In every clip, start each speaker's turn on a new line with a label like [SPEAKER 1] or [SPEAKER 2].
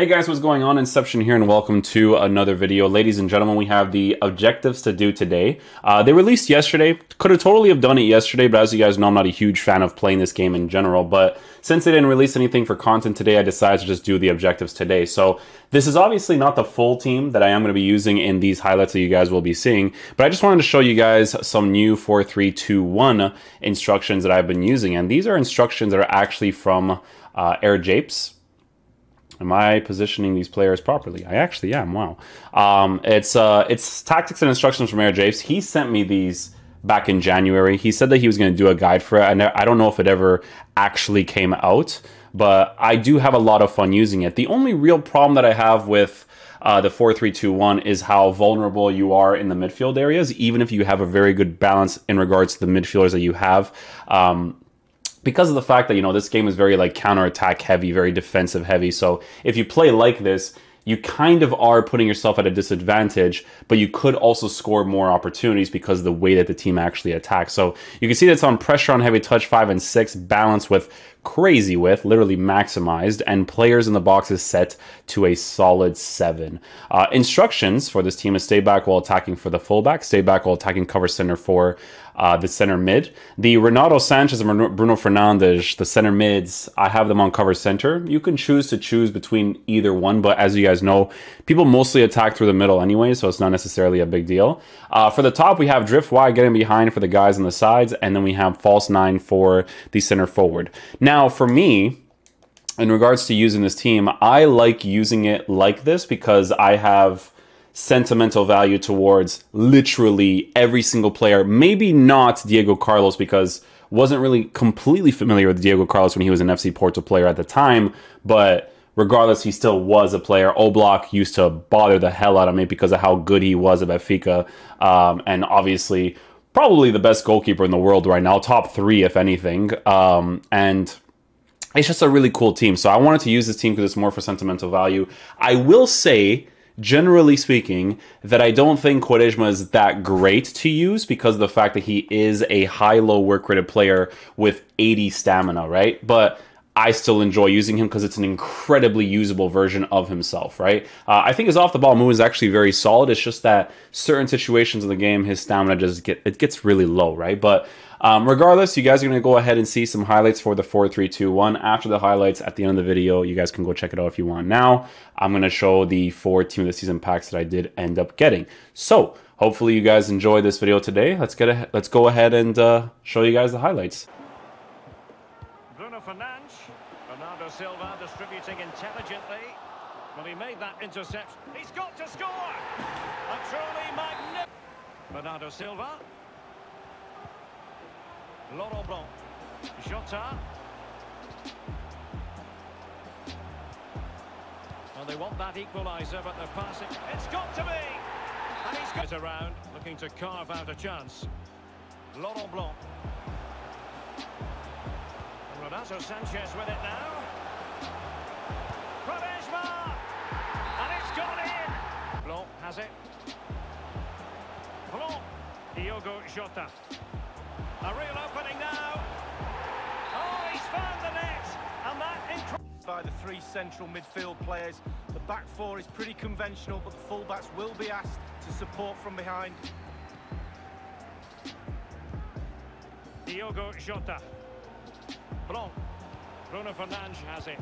[SPEAKER 1] Hey guys, what's going on? Inception here and welcome to another video. Ladies and gentlemen, we have the objectives to do today. Uh, they released yesterday. Could have totally have done it yesterday, but as you guys know, I'm not a huge fan of playing this game in general. But since they didn't release anything for content today, I decided to just do the objectives today. So this is obviously not the full team that I am going to be using in these highlights that you guys will be seeing, but I just wanted to show you guys some new 4321 instructions that I've been using. And these are instructions that are actually from uh, Air Japes Am I positioning these players properly? I actually am. Wow. Um, it's uh, it's tactics and instructions from Air Japes. He sent me these back in January. He said that he was going to do a guide for it. and I don't know if it ever actually came out, but I do have a lot of fun using it. The only real problem that I have with uh, the 4-3-2-1 is how vulnerable you are in the midfield areas, even if you have a very good balance in regards to the midfielders that you have. Um, because of the fact that you know this game is very like counter attack heavy, very defensive heavy. So if you play like this, you kind of are putting yourself at a disadvantage, but you could also score more opportunities because of the way that the team actually attacks. So you can see that's on pressure on heavy touch five and six, balance with crazy width, literally maximized, and players in the box is set to a solid seven. Uh, instructions for this team is stay back while attacking for the fullback, stay back while attacking cover center for uh, the center mid. The Renato Sanches and Bruno Fernandes, the center mids, I have them on cover center. You can choose to choose between either one, but as you guys know, people mostly attack through the middle anyway, so it's not necessarily a big deal. Uh, for the top, we have drift wide getting behind for the guys on the sides, and then we have false nine for the center forward. Now, for me, in regards to using this team, I like using it like this because I have sentimental value towards literally every single player. Maybe not Diego Carlos because wasn't really completely familiar with Diego Carlos when he was an FC Porto player at the time, but regardless, he still was a player. Oblak used to bother the hell out of me because of how good he was at Benfica, um, and obviously probably the best goalkeeper in the world right now, top three if anything, um, and. It's just a really cool team. So I wanted to use this team because it's more for sentimental value. I will say generally speaking, that I don't think Quaresma is that great to use because of the fact that he is a high-low work rated player with 80 stamina, right? But I still enjoy using him because it's an incredibly usable version of himself, right? Uh, I think his off the ball move is actually very solid. It's just that certain situations in the game, his stamina just get it gets really low, right? But um, regardless, you guys are going to go ahead and see some highlights for the 4-3-2-1. After the highlights at the end of the video, you guys can go check it out if you want. Now, I'm going to show the four Team of the Season packs that I did end up getting. So, hopefully you guys enjoyed this video today. Let's get a, let's go ahead and uh, show you guys the highlights.
[SPEAKER 2] Bruno Fernandes, Bernardo Silva distributing intelligently. Well, he made that interception. He's got to score! A truly magnificent... Bernardo Silva. Laurent Blanc. Jota. Well, they want that equaliser, but they're passing. It's got to be! And he's got around, looking to carve out a chance. Laurent Blanc. Renato Sanches with it now. Quaresma! And it's gone in! Blanc has it. Blanc. Diogo Jota. A real opening now. Oh, he's found the net. And that
[SPEAKER 3] by the three central midfield players. The back four is pretty conventional, but the fullbacks will be asked to support from behind.
[SPEAKER 2] Diogo Jota. Blanc. Bruno Fernandes has it.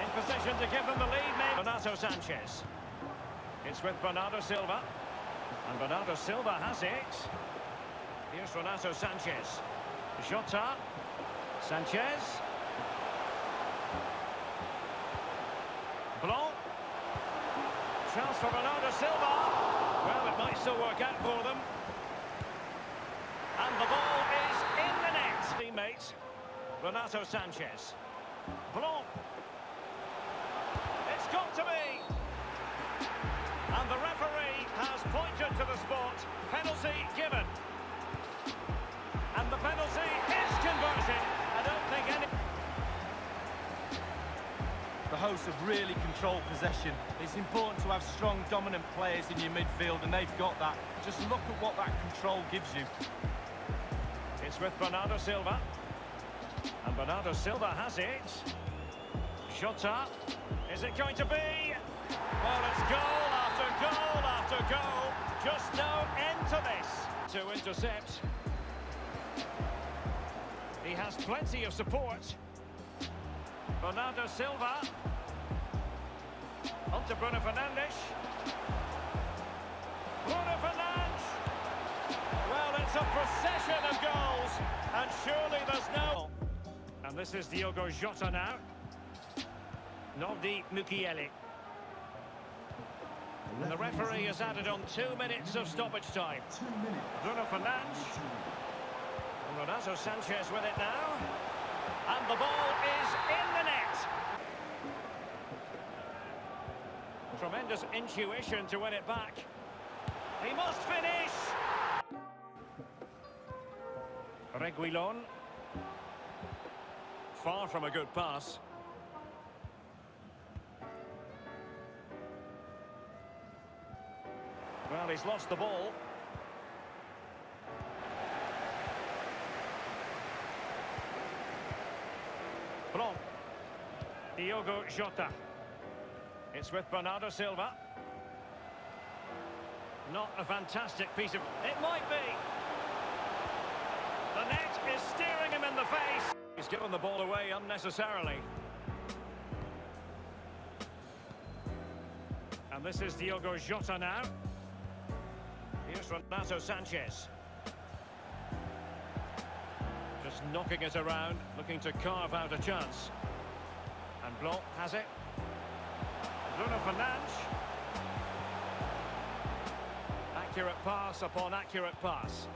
[SPEAKER 2] In position to give them the lead, maybe. Renato Sanches. It's with Bernardo Silva. And Bernardo Silva has it. Here's Renato Sanches. Jota. Sanches. Blanc. Chance for Bernardo Silva. Well, it might still work out for them. And the ball is in the net. Teammate, Renato Sanches. Blanc. It's got to be. And the referee has pointed to the spot. Penalty given. And the penalty is converted. I don't think any...
[SPEAKER 3] The hosts have really controlled possession. It's important to have strong, dominant players in your midfield, and they've got that. Just look at what that control gives you.
[SPEAKER 2] It's with Bernardo Silva. And Bernardo Silva has it. Jota. Is it going to be? Well, it's goal after goal after goal. Just no end to this. To intercept. He has plenty of support. Bernardo Silva. On to Bruno Fernandes. Bruno Fernandes. Well, it's a procession of goals. And surely there's no... And this is Diogo Jota now. Nordi Mukiele. And the referee has added on two minutes of stoppage time. Bruno Fernandes. And Renato Sanches with it now. And the ball is in the net. Tremendous intuition to win it back. He must finish. Reguilon. Far from a good pass. He's lost the ball. Blanc. Diogo Jota. It's with Bernardo Silva. Not a fantastic piece of... It might be. The net is staring him in the face. He's given the ball away unnecessarily. And this is Diogo Jota now. Here's Renato Sanches. Just knocking it around, looking to carve out a chance. And Blanc has it. Bruno Fernandes. Accurate pass upon accurate pass.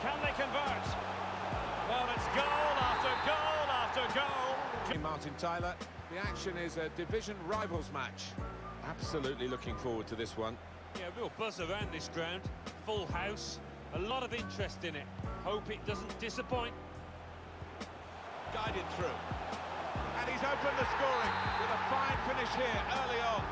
[SPEAKER 2] Can they convert? Well, it's goal after goal after goal.
[SPEAKER 4] Martin Tyler, the action is a division rivals match. Absolutely looking forward to this one.
[SPEAKER 5] Yeah, real buzz around this ground. Full house, a lot of interest in it. Hope it doesn't disappoint.
[SPEAKER 4] Guided through. And he's opened the scoring with a fine finish here early on.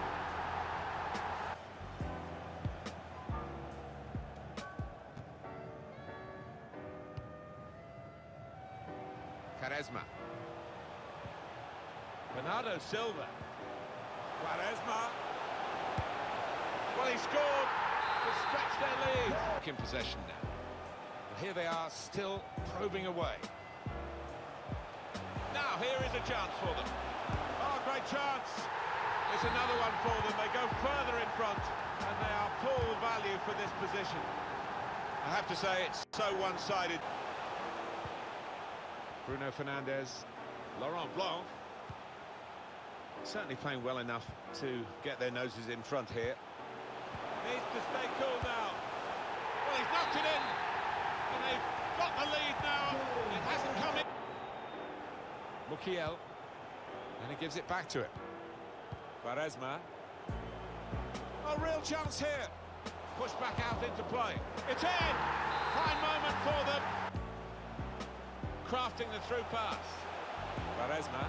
[SPEAKER 4] Quaresma. Bernardo Silva. Quaresma. Well, he scored to stretch their lead. In possession now. Well, here they are, still probing away. Now, here is a chance for them. Oh, great chance. It's another one for them. They go further in front, and they are full value for this position. I have to say, it's so one-sided. Bruno Fernandes, Laurent Blanc. Certainly playing well enough to get their noses in front here. Needs to stay cool now. Well, he's knocked it in. And the lead now. It hasn't come in. Mukiele. And he gives it back to it. Quaresma. A real chance here. Push back out into play. It's in! Fine moment for them. Crafting the through pass. Quaresma.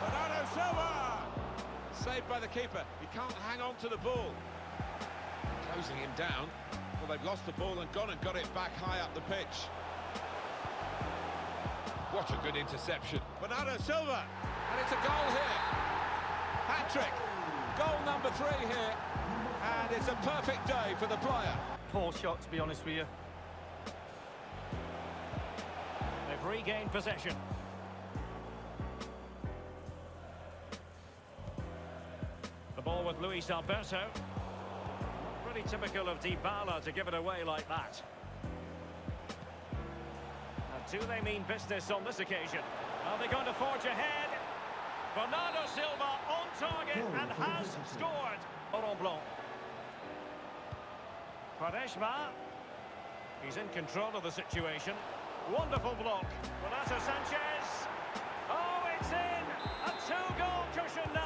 [SPEAKER 4] Bernardo Silva! Saved by the keeper. He can't hang on to the ball. Closing him down. Well, they've lost the ball and gone and got it back high up the pitch. What a good interception. Bernardo Silva. And it's a goal here. Hat-trick. Goal number three here. And it's a perfect day for the player.
[SPEAKER 3] Poor shot, to be honest with you.
[SPEAKER 2] They've regained possession. The ball with Luis Alberto. Typical of Dybala to give it away like that. Now, do they mean business on this occasion? Are they going to forge ahead? Bernardo Silva on target oh, and has scored. Laurent Blanc. Quaresma. He's in control of the situation. Wonderful block. Renato Sanches. Oh, it's in! A two-goal cushion now,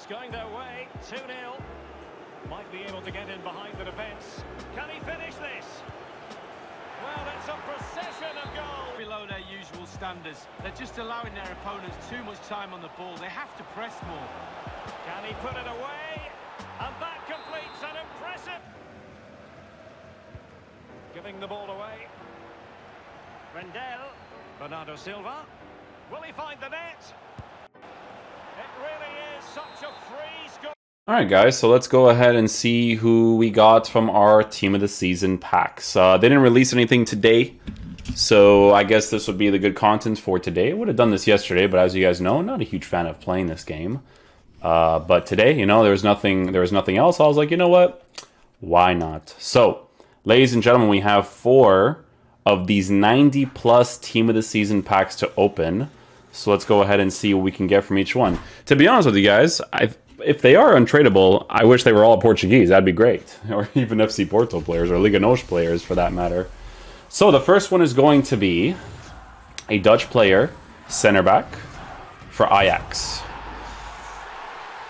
[SPEAKER 2] It's going their way, 2-0. Might be able to get in behind the defence. Can he finish this? Well, it's a procession of goals.
[SPEAKER 3] Below their usual standards. They're just allowing their opponents too much time on the ball. They have to press more.
[SPEAKER 2] Can he put it away? And that completes an impressive... Giving the ball away. Rendell. Bernardo Silva. Will he find the net?
[SPEAKER 1] All right, guys, so let's go ahead and see who we got from our Team of the Season packs. Uh, they didn't release anything today, so I guess this would be the good content for today. I would have done this yesterday, but as you guys know, I'm not a huge fan of playing this game. Uh, but today, you know, there was nothing. There was nothing else. I was like, you know what? Why not? So, ladies and gentlemen, we have four of these 90 plus Team of the Season packs to open. So let's go ahead and see what we can get from each one. To be honest with you guys, I've, if they are untradeable, I wish they were all Portuguese. That'd be great. Or even FC Porto players or Liga NOS players for that matter. So the first one is going to be a Dutch player, center back for Ajax.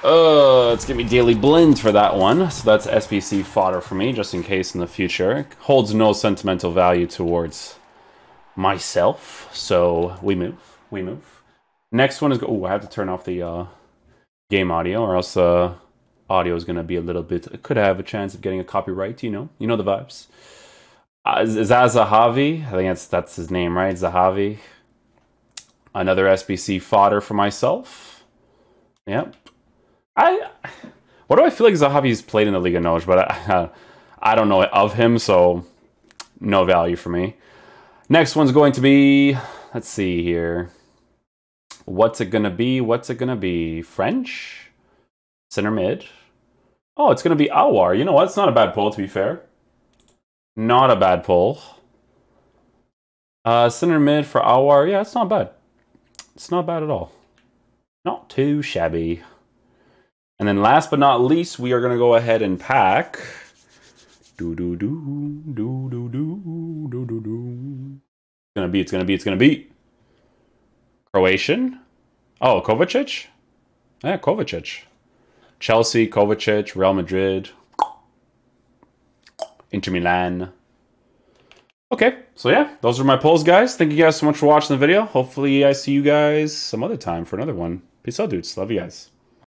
[SPEAKER 1] Uh, let's give me Daley Blind for that one. So that's SBC fodder for me, just in case in the future. Holds no sentimental value towards myself. So we move. We move. Next one is... Oh, I have to turn off the uh, game audio or else uh, audio is going to be a little bit... It could have a chance of getting a copyright, you know. You know the vibes. Uh, Zahavi? I think that's, that's his name, right? Zahavi. Another SBC fodder for myself. Yep. I what do I feel like Zahavi's played in the League of NOS, but I, I don't know of him, so no value for me. Next one's going to be, let's see here. What's it going to be? What's it going to be? French? Center mid? Oh, it's going to be Aouar. You know what? It's not a bad pull, to be fair. Not a bad pull. Uh, center mid for Aouar. Yeah, it's not bad. It's not bad at all. Not too shabby. And then last but not least, we are going to go ahead and pack. Do do do do do do do do do. It's gonna be. It's gonna be. It's gonna be. Croatian. Oh, Kovacic. Yeah, Kovacic. Chelsea, Kovacic, Real Madrid, Inter Milan. Okay, so yeah, those are my polls, guys. Thank you guys so much for watching the video. Hopefully, I see you guys some other time for another one. Peace out, dudes. Love you guys.